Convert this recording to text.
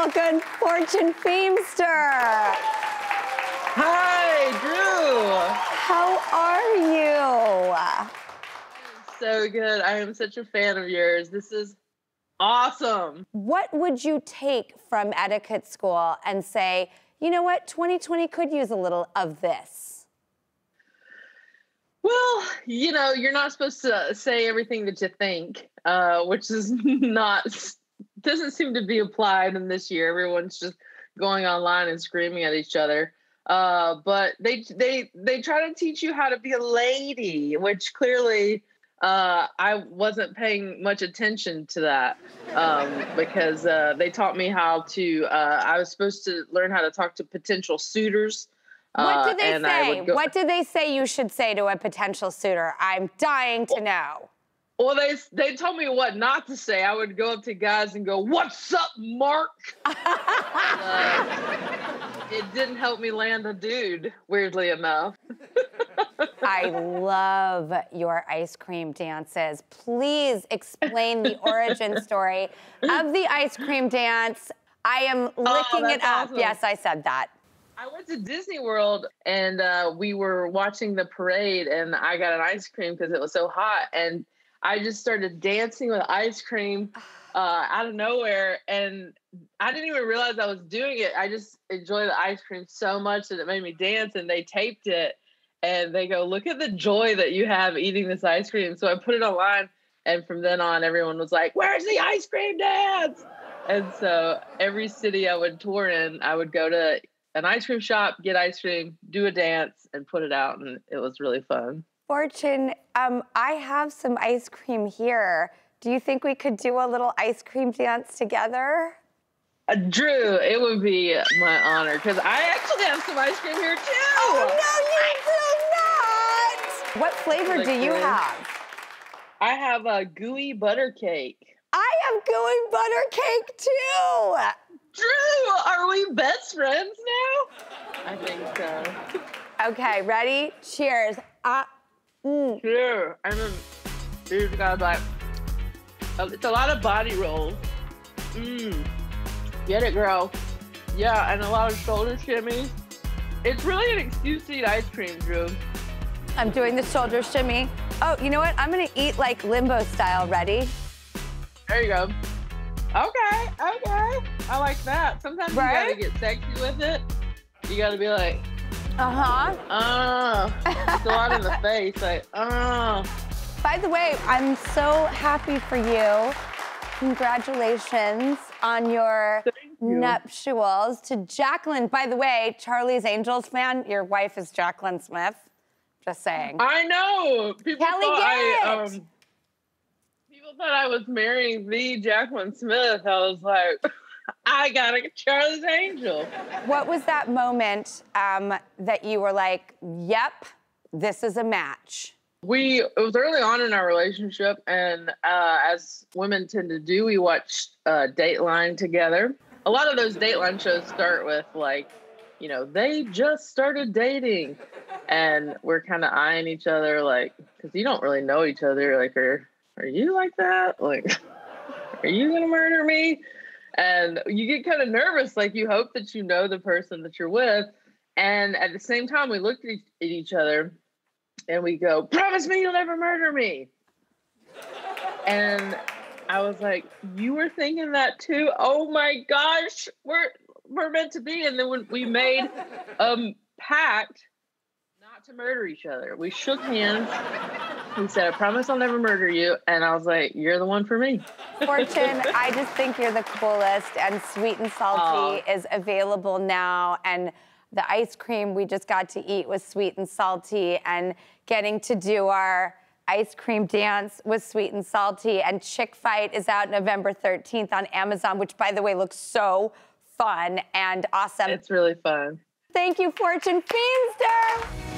welcome Fortune Feimster. Hi, Drew. How are you? So good. I am such a fan of yours. This is awesome. What would you take from etiquette school and say, you know what, 2020 could use a little of this? Well, you know, you're not supposed to say everything that you think, uh, which is not doesn't seem to be applied in this year. Everyone's just going online and screaming at each other. Uh, but they they they try to teach you how to be a lady, which clearly uh, I wasn't paying much attention to that um, because uh, they taught me how to. Uh, I was supposed to learn how to talk to potential suitors. What uh, did they say? go- What did they say you should say to a potential suitor? I'm dying to know. Well, they they told me what not to say. I would go up to guys and go, "What's up, Mark?" Uh, it didn't help me land a dude, weirdly enough. I love your ice cream dances. Please explain the origin story of the ice cream dance. I am licking it that's up. awesome. Yes, I said that. I went to Disney World and uh, we were watching the parade, and I got an ice cream because it was so hot, and I just started dancing with ice cream uh, out of nowhere, and I didn't even realize I was doing it. I just enjoyed the ice cream so much that it made me dance, and they taped it, and they go, "Look at the joy that you have eating this ice cream." So I put it online, and from then on, everyone was like, "Where's the ice cream dance?" And so every city I would tour in, I would go to an ice cream shop, get ice cream, do a dance, and put it out, and it was really fun. Fortune, um, I have some ice cream here. Do you think we could do a little ice cream dance together? Uh, Drew, it would be my honor because I actually have some ice cream here too. Oh, no, you do not! What flavor do you have? I have a gooey butter cake. I have gooey butter cake too. Drew, are we best friends now? I think so. Okay, ready? Cheers. Uh, mm. Sure. I mean, dude, guys like, it's a lot of body rolls. Mmm. Get it, girl. Yeah, and a lot of shoulder shimmy. It's really an excuse to eat ice cream, Drew. I'm doing the shoulder shimmy. Oh, you know what? I'm gonna eat like limbo style. Ready? There you go. Okay, okay. I like that. Sometimes Right? you gotta get sexy with it. You gotta be like, Uh huh. oh, it's a lot in the face. Like, oh. By the way, I'm so happy for you. Congratulations on your you. nuptials to Jacqueline. By the way, Charlie's Angels fan, your wife is Jacqueline Smith. Just saying. I know. People Kelly thought I, um, people thought I was marrying the Jaclyn Smith. I was like, I got a Charlie's Angel. What was that moment um, that you were like, yep, this is a match? We it was early on in our relationship, and uh, as women tend to do, we watched uh, Dateline together. A lot of those Dateline shows start with like, you know, they just started dating, and we're kind of eyeing each other like, because you don't really know each other. Like, are are you like that? Like, are you gonna murder me? And you get kind of nervous, like you hope that you know the person that you're with, and at the same time, we looked at each, other and we go, Promise me you'll never murder me. And I was like, You were thinking that too? Oh my gosh, we're we're meant to be. And then when we made um pact not to murder each other. We shook hands. He said, I promise I'll never murder you. And I was like, You're the one for me. Fortune, I just think you're the coolest, and Sweet and Salty is available now. And the ice cream we just got to eat was sweet and salty, and getting to do our ice cream dance was sweet and salty. And Chick Fight is out November 13th on Amazon, which, by the way, looks so fun and awesome. It's really fun. Thank you, Fortune Feimster.